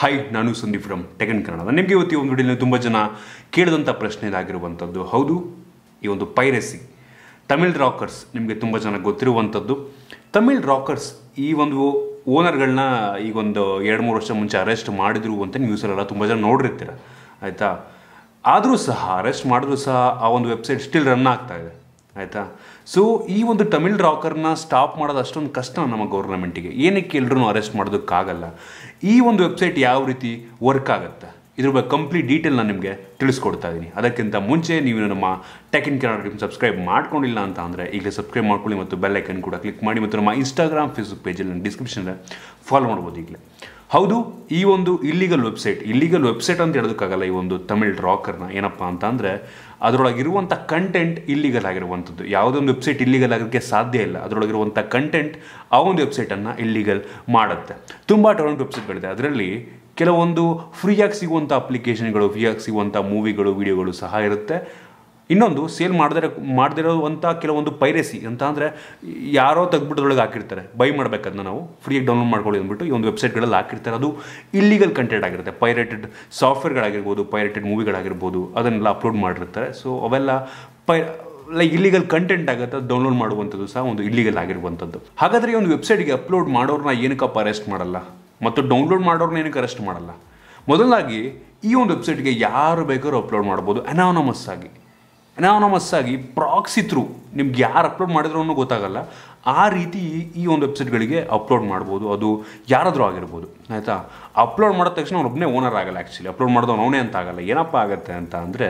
Hi ನಾನು Sandeep from ಟೆಕನ್ Kannada ನಿಮಗೆ ಇವತ್ತು ಈ ಒಂದು ವಿಡಿಯೋಲಿ ತುಂಬ ಜನ ಕೇಳಿದಂಥ ಪ್ರಶ್ನೆ ಇದಾಗಿರುವಂಥದ್ದು ಹೌದು, ಈ ಒಂದು ಪೈರಸಿ ತಮಿಳ್ ರಾಕರ್ಸ್ ನಿಮಗೆ ತುಂಬ ಜನ ಗೊತ್ತಿರುವಂಥದ್ದು ತಮಿಳ್ ರಾಕರ್ಸ್ ಈ ಒಂದು ಓನರ್ಗಳನ್ನ ಈಗ ಒಂದು ಎರಡು ಮೂರು ವರ್ಷ ಮುಂಚೆ ಅರೆಸ್ಟ್ ಮಾಡಿದ್ರು ಅಂತ ನ್ಯೂಸಲ್ಲೆಲ್ಲ ತುಂಬ ಜನ ನೋಡಿರ್ತೀರ. ಆಯಿತಾ? ಆದರೂ ಸಹ ಅರೆಸ್ಟ್ ಮಾಡಿದ್ರು ಸಹ ಆ ಒಂದು ವೆಬ್ಸೈಟ್ ಸ್ಟಿಲ್ ರನ್ ಆಗ್ತಾ ಇದೆ. ಆಯಿತಾ? ಸೊ ಈ ಒಂದು ತಮಿಳ್ ರಾಕರ್ನ ಸ್ಟಾಪ್ ಮಾಡೋದು ಅಷ್ಟೊಂದು ಕಷ್ಟ ನಮ್ಮ ಗೌರ್ಮೆಂಟಿಗೆ ಏನಕ್ಕೆ ಎಲ್ಲರೂ ಅರೆಸ್ಟ್ ಮಾಡೋದಕ್ಕಾಗಲ್ಲ. ಈ ಒಂದು ವೆಬ್ಸೈಟ್ ಯಾವ ರೀತಿ ವರ್ಕ್ ಆಗುತ್ತೆ? ಇದ್ರ ಬಗ್ಗೆ ಕಂಪ್ಲೀಟ್ ಡೀಟೇಲ್ ನಾನು ನಿಮಗೆ ತಿಳಿಸ್ಕೊಡ್ತಾ ಇದ್ದೀನಿ ಅದಕ್ಕಿಂತ ಮುಂಚೆ ನೀವು ನಮ್ಮ tech in Kannada team subscribe ಮಾಡ್ಕೊಂಡಿಲ್ಲ ಅಂತ ಅಂದರೆ ಈಗಲೇ ಸಬ್ಸ್ಕ್ರೈಬ್ ಮಾಡ್ಕೊಳ್ಳಿ ಮತ್ತು ಬೆಲ್ ಐಕನ್ ಕೂಡ ಕ್ಲಿಕ್ ಮಾಡಿ ಮತ್ತು ನಮ್ಮ ಇನ್ಸ್ಟಾಗ್ರಾಮ್ ಫೇಸ್ಬುಕ್ ಪೇಜಲ್ಲಿ ನಾನು ಡಿಸ್ಕ್ರಿಪ್ಷನ್ ಫಾಲೋ ಮಾಡ್ಬೋದು ಈಗಲೇ. ಹೌದು, ಈ ಒಂದು ಇಲ್ಲಿಗಲ್ ವೆಬ್ಸೈಟ್ ಇಲ್ಲಿಗಲ್ ವೆಬ್ಸೈಟ್ ಅಂತ ಹೇಳೋದಕ್ಕಾಗಲ್ಲ ಈ ಒಂದು ತಮಿಳ್ ರಾಕರ್ನ ಏನಪ್ಪ ಅಂತ ಅಂದರೆ ಅದರೊಳಗಿರುವಂಥ ಕಂಟೆಂಟ್ ಇಲ್ಲಿಗಲ್ ಆಗಿರುವಂಥದ್ದು. ಯಾವುದೊಂದು ವೆಬ್ಸೈಟ್ ಇಲ್ಲಿಗಲ್ ಆಗೋಕ್ಕೆ ಸಾಧ್ಯ ಇಲ್ಲ. ಅದರೊಳಗಿರುವಂಥ ಕಂಟೆಂಟ್ ಆ ಒಂದು ವೆಬ್ಸೈಟನ್ನು ಇಲ್ಲಿಗಲ್ ಮಾಡುತ್ತೆ. ತುಂಬ ಟೊರೆಂಟ್ ವೆಬ್ಸೈಟ್ಗಳಿದೆ ಅದರಲ್ಲಿ ಕೆಲವೊಂದು ಫ್ರೀಯಾಗಿ ಸಿಗುವಂಥ ಅಪ್ಲಿಕೇಶನ್ಗಳು ಫ್ರೀಯಾಗಿ ಸಿಗುವಂಥ ಮೂವಿಗಳು ವಿಡಿಯೋಗಳು ಸಹ ಇರುತ್ತೆ. ಇನ್ನೊಂದು ಸೇಲ್ ಮಾಡಿದ್ರೆ ಮಾಡದಿರೋವಂಥ ಕೆಲವೊಂದು ಪೈರೆಸಿ ಅಂತ ಅಂದರೆ ಯಾರೋ ತೆಗ್ಬಿಟ್ಟದೊಳಗೆ ಹಾಕಿರ್ತಾರೆ. ಬೈ ಮಾಡಬೇಕದನ್ನ ನಾವು. ಫ್ರೀಯಾಗಿ ಡೌನ್ಲೋಡ್ ಮಾಡ್ಕೊಳ್ಳಿ ಅಂದ್ಬಿಟ್ಟು ಈ ಒಂದು ವೆಬ್ಸೈಟ್ಗಳಲ್ಲಿ ಹಾಕಿರ್ತಾರೆ. ಅದು ಇಲ್ಲಿಗಲ್ ಕಂಟೆಂಟ್ ಆಗಿರುತ್ತೆ. ಪೈರೇಟೆಡ್ ಸಾಫ್ಟ್ವೇರ್ಗಳಾಗಿರ್ಬೋದು ಪೈರೇಟೆಡ್ ಮೂವಿಗಳಾಗಿರ್ಬೋದು ಅದನ್ನೆಲ್ಲ ಅಪ್ಲೋಡ್ ಮಾಡಿರ್ತಾರೆ. ಸೊ ಅವೆಲ್ಲ ಪೈ ಲೈಕ್ ಇಲ್ಲಿಗಲ್ ಕಂಟೆಂಟ್ ಆಗುತ್ತೆ ಡೌನ್ಲೋಡ್ ಮಾಡುವಂಥದ್ದು ಸಹ ಒಂದು ಇಲ್ಲಿಗಲ್ ಆಗಿರುವಂಥದ್ದು. ಹಾಗಾದರೆ ಈ ಒಂದು ವೆಬ್ಸೈಟ್ಗೆ ಅಪ್ಲೋಡ್ ಮಾಡೋರನ್ನ ಏನಕ್ಕಪ್ಪ ಅರೆಸ್ಟ್ ಮಾಡಲ್ಲ? ಮತ್ತು ಡೌನ್ಲೋಡ್ ಮಾಡೋರನ್ನ ಏನಕ್ಕೆ ಅರೆಸ್ಟ್ ಮಾಡಲ್ಲ? ಮೊದಲಾಗಿ ಈ ಒಂದು ವೆಬ್ಸೈಟ್ಗೆ ಯಾರು ಬೇಕಾದ್ರೂ ಅಪ್ಲೋಡ್ ಮಾಡ್ಬೋದು ಅನಾನಮಸ್ ಆಗಿ. ಅನಾನಮಸ್ ಆಗಿ ಪ್ರಾಕ್ಸಿ ಥ್ರೂ ನಿಮ್ಗೆ ಯಾರು ಅಪ್ಲೋಡ್ ಮಾಡಿದ್ರು ಅನ್ನೋ ಗೊತ್ತಾಗಲ್ಲ. ಆ ರೀತಿ ಈ ಒಂದು ವೆಬ್ಸೈಟ್ಗಳಿಗೆ ಅಪ್ಲೋಡ್ ಮಾಡ್ಬೋದು. ಅದು ಯಾರಾದರೂ ಆಗಿರ್ಬೋದು. ಆಯಿತಾ? ಅಪ್ಲೋಡ್ ಮಾಡಿದ ತಕ್ಷಣ ಅವನೊಬ್ಬನೇ ಓನರ್ ಆಗಲ್ಲ ಆ್ಯಕ್ಚುಲಿ ಅಪ್ಲೋಡ್ ಮಾಡಿದವನು ಅವನೇ ಅಂತ ಆಗಲ್ಲ. ಏನಪ್ಪ ಆಗುತ್ತೆ ಅಂತ ಅಂದರೆ,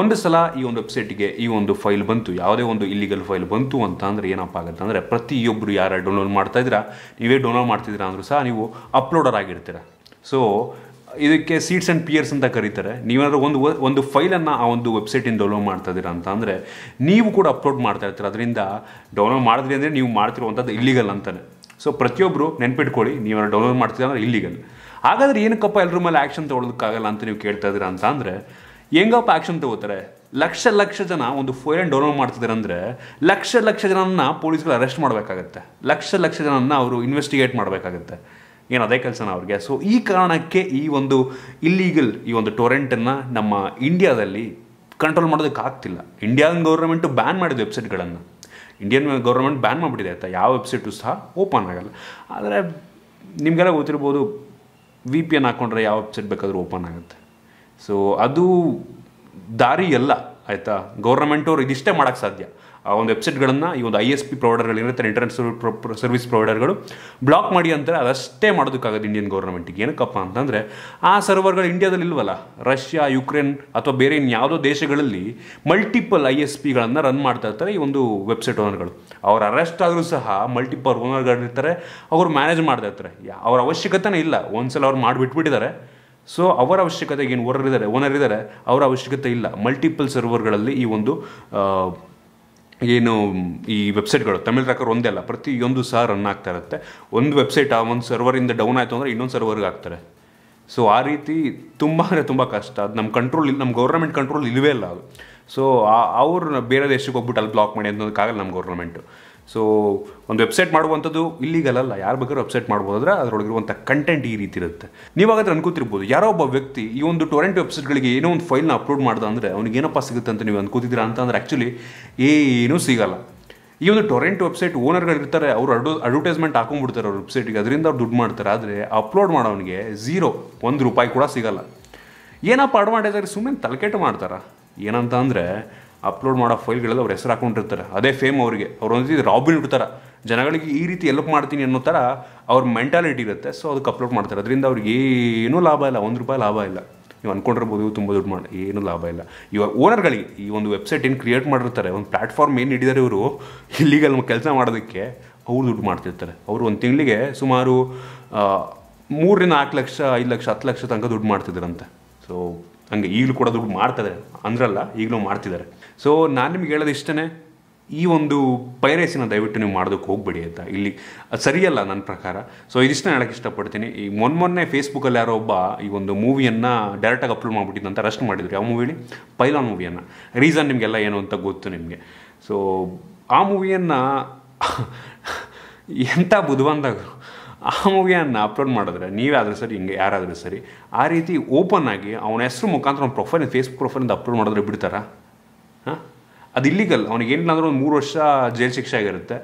ಒಂದು ಸಲ ಈ ಒಂದು ವೆಬ್ಸೈಟ್ಗೆ ಈ ಒಂದು ಫೈಲ್ ಬಂತು, ಯಾವುದೇ ಒಂದು ಇಲ್ಲಿಗಲ್ ಫೈಲ್ ಬಂತು ಅಂತ ಅಂದರೆ ಏನಪ್ಪ ಆಗುತ್ತೆ ಅಂದರೆ ಪ್ರತಿಯೊಬ್ಬರು ಯಾರು ಡೌನ್ಲೋಡ್ ಮಾಡ್ತಾ ಇದ್ದೀರಾ, ನೀವೇ ಡೌನ್ಲೋಡ್ ಮಾಡ್ತಿದ್ದೀರಾ ಅಂದರೂ ಸಹ ನೀವು ಅಪ್ಲೋಡರ್ ಆಗಿರ್ತೀರ. ಸೊ ಇದಕ್ಕೆ ಸೀಟ್ಸ್ ಆ್ಯಂಡ್ ಪಿಯರ್ಸ್ ಅಂತ ಕರೀತಾರೆ. ನೀವೇನಾದ್ರು ಒಂದು ಒಂದು ಫೈಲನ್ನು ಆ ಒಂದು ವೆಬ್ಸೈಟಿಂದ ಡೌನ್ಲೋಡ್ ಮಾಡ್ತಾ ಇದ್ದೀರಾ ಅಂತ ಅಂದರೆ, ನೀವು ಕೂಡ ಅಪ್ಲೋಡ್ ಮಾಡ್ತಾ ಇರ್ತೀರ. ಅದರಿಂದ ಡೌನ್ಲೋಡ್ ಮಾಡಿದ್ರಿ ಅಂದರೆ ನೀವು ಮಾಡ್ತಿರುವಂಥದ್ದು ಇಲ್ಲಿಗಲ್ ಅಂತಾನೆ. ಸೊ ಪ್ರತಿಯೊಬ್ಬರು ನೆನ್ಪಿಟ್ಕೊಳ್ಳಿ ನೀವು ಡೌನ್ಲೋಡ್ ಮಾಡ್ತೀರಾ ಅಂದರೆ ಇಲ್ಲಿಗಲ್ ಹಾಗಾದ್ರೆ ಏನಕ್ಕಪ್ಪ ಎಲ್ಲರ ಮೇಲೆ ಆ್ಯಕ್ಷನ್ ತೊಗೊಳೋದಕ್ಕಾಗಲ್ಲ ಅಂತ ನೀವು ಕೇಳ್ತಾ ಇದ್ದೀರಾ ಅಂತ ಅಂದರೆ, ಹೆಂಗಪ್ಪ ಆ್ಯಕ್ಷನ್ ತಗೋತಾರೆ? ಲಕ್ಷ ಲಕ್ಷ ಜನ ಒಂದು ಫೈಲ್ ಡೌನ್ಲೋಡ್ ಮಾಡ್ತಿದ್ದಾರೆ ಅಂದರೆ, ಲಕ್ಷ ಲಕ್ಷ ಜನನ ಪೊಲೀಸ್ಗಳು ಅರೆಸ್ಟ್ ಮಾಡಬೇಕಾಗತ್ತೆ. ಲಕ್ಷ ಲಕ್ಷ ಜನನ ಅವರು ಇನ್ವೆಸ್ಟಿಗೇಟ್ ಮಾಡಬೇಕಾಗತ್ತೆ. ಏನು ಅದೇ ಕೆಲಸನ ಅವ್ರಿಗೆ. ಸೊ ಈ ಕಾರಣಕ್ಕೆ ಈ ಒಂದು ಇಲ್ಲೀಗಲ್ ಈ ಒಂದು ಟೊರೆಂಟನ್ನು ನಮ್ಮ ಇಂಡಿಯಾದಲ್ಲಿ ಕಂಟ್ರೋಲ್ ಮಾಡೋದಕ್ಕೆ ಆಗ್ತಿಲ್ಲ. ಇಂಡಿಯನ್ ಗೌರ್ಮೆಂಟು ಬ್ಯಾನ್ ಮಾಡಿದ ವೆಬ್ಸೈಟ್ಗಳನ್ನು ಇಂಡಿಯನ್ ಗೌರ್ಮೆಂಟ್ ಬ್ಯಾನ್ ಮಾಡಿಬಿಟ್ಟಿದೆ ಆಯ್ತಾ? ಯಾವ ವೆಬ್ಸೈಟು ಸಹ ಓಪನ್ ಆಗಲ್ಲ. ಆದರೆ ನಿಮಗೆಲ್ಲ ಗೊತ್ತಿರ್ಬೋದು ವಿ ಪಿ ಎನ್ ಹಾಕ್ಕೊಂಡ್ರೆ ಯಾವ ವೆಬ್ಸೈಟ್ ಬೇಕಾದರೂ ಓಪನ್ ಆಗುತ್ತೆ. ಸೊ ಅದು ದಾರಿ ಎಲ್ಲ ಆಯಿತಾ ಗೌರ್ಮೆಂಟವ್ರು ಇದಿಷ್ಟೇ ಮಾಡೋಕ್ಕೆ ಸಾಧ್ಯ. ಆ ಒಂದು ವೆಬ್ಸೈಟ್ಗಳನ್ನು ಈ ಒಂದು ಐ ಎಸ್ ಪಿ ಪ್ರೊವೈಡರ್ಗಳಿರುತ್ತೆ ಇಂಟರ್ನೆಟ್ ಸರ್ವಿಸ್ ಪ್ರೊವೈಡರ್ಗಳು ಬ್ಲಾಕ್ ಮಾಡಿ ಅಂತಾರೆ, ಅದಷ್ಟೇ ಮಾಡೋದಕ್ಕಾಗೋದು ಇಂಡಿಯನ್ ಗೌರ್ಮೆಂಟಿಗೆ ಏನಕ್ಕಪ್ಪ ಅಂತಂದರೆ, ಆ ಸರ್ವರ್ಗಳು ಇಂಡಿಯಾದಲ್ಲಿ ಇಲ್ವಲ್ಲ? ರಷ್ಯಾ, ಯುಕ್ರೇನ್ ಅಥವಾ ಬೇರೆ ಇನ್ಯಾವುದೋ ದೇಶಗಳಲ್ಲಿ ಮಲ್ಟಿಪಲ್ ಐ ಎಸ್ ಪಿಗಳನ್ನು ರನ್ ಮಾಡ್ತಾ ಇರ್ತಾರೆ ಈ ಒಂದು ವೆಬ್ಸೈಟ್ ಓನರ್ಗಳು. ಅವ್ರು ಅರೆಸ್ಟ್ ಆದರೂ ಸಹ ಮಲ್ಟಿಪಲ್ ಓನರ್ಗಳಿರ್ತಾರೆ ಅವರು ಮ್ಯಾನೇಜ್ ಮಾಡ್ತಾ ಇರ್ತಾರೆ. ಅವ್ರ ಅವಶ್ಯಕತೆನೇ ಇಲ್ಲ. ಒಂದ್ಸಲ ಅವ್ರು ಮಾಡಿಬಿಟ್ಬಿಟ್ಟಿದ್ದಾರೆ, ಸೊ ಅವರ ಅವಶ್ಯಕತೆಗೆ ಏನು ಓನರ್ ಇದ್ದಾರೆ ಓನರ್ ಇದ್ದಾರೆ ಅವರ ಅವಶ್ಯಕತೆ ಇಲ್ಲ. ಮಲ್ಟಿಪಲ್ ಸರ್ವರ್ಗಳಲ್ಲಿ ಈ ಒಂದು ಏನು, ಈ ವೆಬ್ಸೈಟ್ಗಳು ತಮಿಳ್ ರಾಕರ್ ಒಂದೇ ಅಲ್ಲ, ಪ್ರತಿಯೊಂದು ಸಹ ರನ್ ಆಗ್ತಾ ಇರುತ್ತೆ. ಒಂದು ವೆಬ್ಸೈಟ್ ಆ ಒಂದು ಸರ್ವರಿಂದ ಡೌನ್ ಆಯಿತು ಅಂದರೆ ಇನ್ನೊಂದು ಸರ್ವರ್ಗೆ ಆಗ್ತಾರೆ ಸೊ ಆ ರೀತಿ ತುಂಬ ಅಂದರೆ ತುಂಬ ಕಷ್ಟ. ಅದು ನಮ್ಮ ಕಂಟ್ರೋಲ್ ನಮ್ಮ ಗೌರ್ಮೆಂಟ್ ಕಂಟ್ರೋಲ್ ಇಲ್ಲವೇ ಇಲ್ಲ ಅದು. ಸೊ ಅವ್ರು ಬೇರೆ ದೇಶಕ್ಕೆ ಹೋಗ್ಬಿಟ್ಟು ಅಲ್ಲಿ ಬ್ಲಾಕ್ ಮಾಡಿ ಅನ್ನೋದಕ್ಕಾಗಲ್ಲ ನಮ್ಮ ಗೌರ್ಮೆಂಟು ಸೊ ಒಂದು ವೆಬ್ಸೈಟ್ ಮಾಡುವಂಥದ್ದು ಇಲ್ಲಿಗಲ್ಲ ಯಾರು ಬೇಕಾದ್ರೂ ವೆಬ್ಸೈಟ್ ಮಾಡ್ಬೋದಾದ್ರೆ ಅದರೊಳಗಿರುವಂಥ ಕಂಟೆಂಟ್ ಈ ರೀತಿ ಇರುತ್ತೆ. ನೀವು ನೀವಾಗಾದ್ರೆ ಅನ್ಕೋತಿರ್ಬೋದು, ಯಾರೋ ಒಬ್ಬ ವ್ಯಕ್ತಿ ಈ ಒಂದು ಟೊರೆಂಟ್ ವೆಬ್ಸೈಟ್ಗಳಿಗೆ ಏನೋ ಒಂದು ಫೈಲ್ನ ಅಪ್ಲೋಡ್ ಮಾಡ್ದ ಅಂದರೆ ಅವ್ನಿಗೆ ಏನಪ್ಪ ಸಿಗುತ್ತೆ ಅಂತ ನೀವು ಅನ್ಕೋತಿದ್ದೀರಾ ಅಂತ ಅಂದರೆ ಆ್ಯಕ್ಚುಲಿ ಏನೂ ಸಿಗಲ್ಲ. ಈ ಒಂದು ಟೊರೆಂಟ್ ವೆಬ್ಸೈಟ್ ಓನರ್ಗಳಿರ್ತಾರೆ ಅವರು ಅಡ್ವ ಅಡ್ವರ್ಟೈಸ್ಮೆಂಟ್ ಹಾಕೊಂಡ್ಬಿಡ್ತಾರೆ ಅವ್ರ ವೆಬ್ಸೈಟಿಗೆ ಅದರಿಂದ ಅವ್ರು ದುಡ್ಡು ಮಾಡ್ತಾರೆ. ಆದರೆ ಅಪ್ಲೋಡ್ ಮಾಡೋನಿಗೆ ಝೀರೋ ಒಂದು ರೂಪಾಯಿ ಕೂಡ ಸಿಗಲ್ಲ. ಏನಪ್ಪ ಅಡ್ವಾಂಟೇಜ್ ಆಗಿ ಸುಮ್ಮನೆ ತಲೆಕೆಟ್ಟು ಮಾಡ್ತಾರೆ? ಏನಂತ ಅಂದರೆ ಅಪ್ಲೋಡ್ ಮಾಡೋ ಫೈಲ್ಗಳೆಲ್ಲ ಅವ್ರ ಹೆಸರು ಹಾಕೊಂಡಿರ್ತಾರೆ. ಅದೇ ಫೇಮ್ ಅವರಿಗೆ. ಅವ್ರು ಒಂದು ರಾಬಿನ್ ಇಡ್ತಾರೆ. ಜನಗಳಿಗೆ ಈ ರೀತಿ ಎಲ್ಪ್ ಮಾಡ್ತೀನಿ ಅನ್ನೋ ಥರ ಅವ್ರ ಮೆಂಟಾಲಿಟಿ ಇರುತ್ತೆ. ಸೊ ಅದಕ್ಕೆ ಅಪ್ಲೋಡ್ ಮಾಡ್ತಾರೆ. ಅದರಿಂದ ಅವ್ರಿಗೆ ಏನೂ ಲಾಭ ಇಲ್ಲ. ಒಂದು ರೂಪಾಯಿ ಲಾಭ ಇಲ್ಲ. ನೀವು ಅಂದ್ಕೊಂಡಿರ್ಬೋದು ತುಂಬ ದುಡ್ಡು ಮಾಡಿ. ಏನೂ ಲಾಭ ಇಲ್ಲ. ಇವಾಗ ಓನರ್ಗಳಿಗೆ ಈ ಒಂದು ವೆಬ್ಸೈಟ್ ಏನು ಕ್ರಿಯೇಟ್ ಮಾಡಿರ್ತಾರೆ, ಒಂದು ಪ್ಲ್ಯಾಟ್ಫಾರ್ಮ್ ಏನು ಹಿಡಿದಾರೆ ಇವರು ಇಲ್ಲಿಗಲ್ ಕೆಲಸ ಮಾಡೋದಕ್ಕೆ ಅವ್ರು ದುಡ್ಡು ಮಾಡ್ತಿರ್ತಾರೆ. ಅವರು ಒಂದು ತಿಂಗಳಿಗೆ ಸುಮಾರು ಮೂರರಿಂದ ನಾಲ್ಕು ಲಕ್ಷ, ಐದು ಲಕ್ಷ, ಹತ್ತು ಲಕ್ಷ ತನಕ ದುಡ್ಡು ಮಾಡ್ತಿದ್ರಂತೆ. ಸೊ ಹಂಗೆ ಈಗಲೂ ಕೂಡ ದುಡ್ಡು ಮಾಡ್ತಿದ್ದಾರೆ. ಅಂದ್ರಲ್ಲ, ಈಗಲೂ ಮಾಡ್ತಿದ್ದಾರೆ. ಸೊ ನಾನು ನಿಮ್ಗೆ ಹೇಳೋದು ಇಷ್ಟೇ ಈ ಒಂದು ಪೈರೇಸಿನ ದಯವಿಟ್ಟು ನೀವು ಮಾಡೋದಕ್ಕೆ ಹೋಗ್ಬೇಡಿ ಅಂತ. ಇಲ್ಲಿ ಸರಿಯಲ್ಲ ನನ್ನ ಪ್ರಕಾರ. ಸೊ ಇದಿಷ್ಟು ಹೇಳೋಕ್ಕೆ ಇಷ್ಟಪಡ್ತೀನಿ. ಈ ಮೊನ್ನೆ ಮೊನ್ನೆ ಫೇಸ್ಬುಕ್ಕಲ್ಲಿ ಯಾರೋ ಒಬ್ಬ ಈ ಒಂದು ಮೂವಿಯನ್ನು ಡೈರೆಕ್ಟಾಗಿ ಅಪ್ಲೋಡ್ ಮಾಡಿಬಿಟ್ಟಿದ್ದಂತ ರೆಸ್ಟ್ ಮಾಡಿದ್ರು. ಯಾವ ಮೂವಿಲಿ? ಪೈಲಾನ್ ಮೂವಿಯನ್ನು. ರೀಸನ್ ನಿಮಗೆಲ್ಲ ಏನು ಅಂತ ಗೊತ್ತು ನಿಮಗೆ. ಸೊ ಆ ಮೂವಿಯನ್ನು ಎಂಥ ಬುದ್ಧಿವಂತ ಆ ಮೂವಿಯನ್ನು ಅಪ್ಲೋಡ್ ಮಾಡಿದ್ರೆ ನೀವೇ ಆದರೂ ಸರಿ, ಹಿಂಗೆ ಯಾರಾದರೂ ಸರಿ, ಆ ರೀತಿ ಓಪನ್ ಆಗಿ ಅವನ ಹೆಸರು ಮುಖಾಂತರ ಅವ್ನ ಪ್ರೊಫೈಲ್ ಫೇಸ್ಬುಕ್ ಪ್ರೊಫೈಲಿಂದ ಅಪ್ಲೋಡ್ ಮಾಡಿದ್ರೆ ಬಿಡ್ತಾರಾ? ಹಾಂ? ಅದು ಇಲ್ಲಿಗಲ್ ಅವ್ನಿಗೆ ಏನಿಲ್ಲ ಒಂದು ಮೂರು ವರ್ಷ ಜೈಲು ಶಿಕ್ಷೆ ಆಗಿರುತ್ತೆ.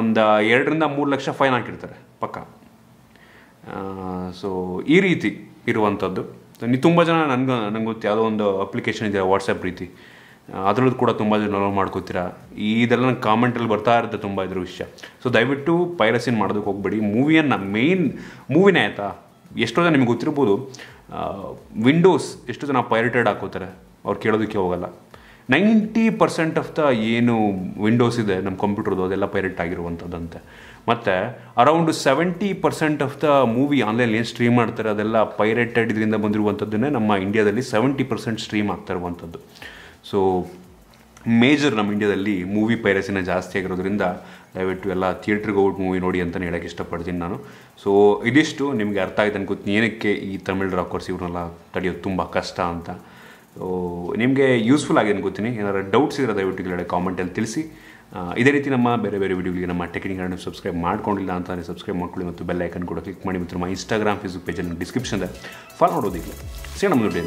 ಒಂದು ಎರಡರಿಂದ ಮೂರು ಲಕ್ಷ ಫೈನ್ ಹಾಕಿರ್ತಾರೆ, ಪಕ್ಕ. ಸೊ ಈ ರೀತಿ ಇರುವಂಥದ್ದು ನೀವು ತುಂಬ ಜನ ನನಗೆ ನನಗೆ ಗೊತ್ತು, ಯಾವುದೋ ಒಂದು ಅಪ್ಲಿಕೇಶನ್ ಇದೆ ವಾಟ್ಸಪ್ ರೀತಿ. ಅದರಲ್ಲೂ ಕೂಡ ತುಂಬ ಜನ ಡೌನ್ಲೋಡ್ ಮಾಡ್ಕೋತೀರಾ? ಇದೆಲ್ಲ ನಂಗೆ ಕಾಮೆಂಟಲ್ಲಿ ಬರ್ತಾ ಇರುತ್ತೆ ತುಂಬ ಇದ್ರ ವಿಷಯ. ಸೊ ದಯವಿಟ್ಟು ಪೈರಸಿನ್ ಮಾಡೋದಕ್ಕೆ ಹೋಗ್ಬೇಡಿ. ಮೂವಿಯನ್ನು ಮೇಯ್ನ್ ಮೂವಿನೇ ಆಯಿತಾ? ಎಷ್ಟೋ ಜನ ನಿಮ್ಗೆ ಗೊತ್ತಿರ್ಬೋದು ವಿಂಡೋಸ್ ಎಷ್ಟು ಜನ ಪೈರೇಟೆಡ್ ಹಾಕೋತಾರೆ. ಅವ್ರು ಕೇಳೋದಕ್ಕೆ ಹೋಗಲ್ಲ. ನೈಂಟಿ ಪರ್ಸೆಂಟ್ ಆಫ್ ದ ಏನು ವಿಂಡೋಸ್ ಇದೆ ನಮ್ಮ ಕಂಪ್ಯೂಟರ್ದು ಅದೆಲ್ಲ ಪೈರೇಟ್ ಆಗಿರುವಂಥದ್ದಂತೆ. ಮತ್ತು around seventy percent of the movie online ಏನು ಸ್ಟ್ರೀಮ್ ಮಾಡ್ತಾರೆ, ಅದೆಲ್ಲ ಪೈರೇಟೆಡ್ ಇದರಿಂದ ಬಂದಿರುವಂಥದ್ದನ್ನೇ ನಮ್ಮ ಇಂಡಿಯಾದಲ್ಲಿ ಸೆವೆಂಟಿ ಪರ್ಸೆಂಟ್ ಸ್ಟ್ರೀಮ್ ಆಗ್ತಾ ಇರುವಂಥದ್ದು. ಸೊ ಮೇಜರ್ ನಮ್ಮ ಇಂಡಿಯಾದಲ್ಲಿ ಮೂವಿ ಪೈರಸಿನ ಜಾಸ್ತಿ ಆಗಿರೋದ್ರಿಂದ ದಯವಿಟ್ಟು ಎಲ್ಲ ಥಿಯೇಟ್ರಿಗೆ ಹೋಗ್ಬಿಟ್ಟು ಮೂವಿ ನೋಡಿ ಅಂತಲೇ ಹೇಳೋಕ್ಕೆ ಇಷ್ಟಪಡ್ತೀನಿ ನಾನು. ಸೊ ಇದಿಷ್ಟು ನಿಮಗೆ ಅರ್ಥ ಆಯ್ತು ಅನ್ಕೋತೀನಿ. ಏನಕ್ಕೆ ಈ ತಮಿಳ್ ರಾಕರ್ಸ್ ಇವ್ರನ್ನೆಲ್ಲ ತಡೆಯೋದು ತುಂಬ ಕಷ್ಟ ಅಂತ. ಸೊ ನಿಮಗೆ ಯೂಸ್ಫುಲ್ ಆಗಿ ಅನ್ಕೋತೀನಿ. ಏನಾದ್ರು ಡೌಟ್ಸ್ ಇದ್ರೆ ದಯವಿಟ್ಟು ಕೆಳಗಡೆ ಕಾಮೆಂಟಲ್ಲಿ ತಿಳಿಸಿ. ಇದೇ ರೀತಿ ನಮ್ಮ ಬೇರೆ ಬೇರೆ ವಿಡಿಯೋಗಳಿಗೆ ನಮ್ಮ ಟೆಕ್ನಿಕ್ ನೀವು ಸಬ್ಸ್ಕ್ರೈಬ್ ಮಾಡ್ಕೊಂಡಿಲ್ಲ ಅಂತಲೇ ಸಬ್ಸ್ಕ್ರೈಬ್ ಮಾಡ್ಕೊಳ್ಳಿ ಮತ್ತು ಬೆಲ್ ಐಕನ್ ಕೂಡ ಕ್ಲಿಕ್ ಮಾಡಿ. ಮತ್ತು ನಮ್ಮ ಇನ್ಸ್ಟಾಗ್ರಾಮ್ ಫೇಸ್ಬುಕ್ ಪೇಜನ್ನು ಡಿಸ್ಕ್ರಿಪ್ಷನ್ ಫಾಲೋ ಮಾಡೋದಿಲ್ಲ ಸಿಗೋಣ ಮುಂದೆ